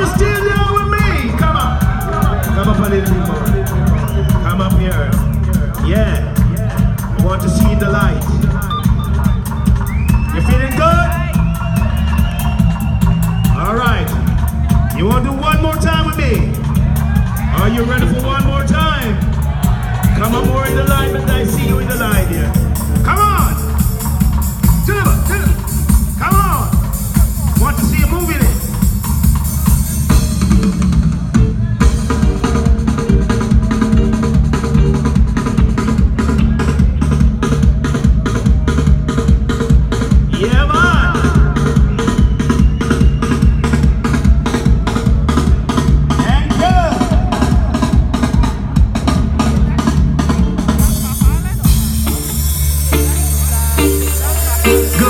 You're still here with me, come up. Come up a little bit more. Come up here. Yeah. I want to see the light. You feeling good? All right. You want to do one more time with me? Are you ready for one more time?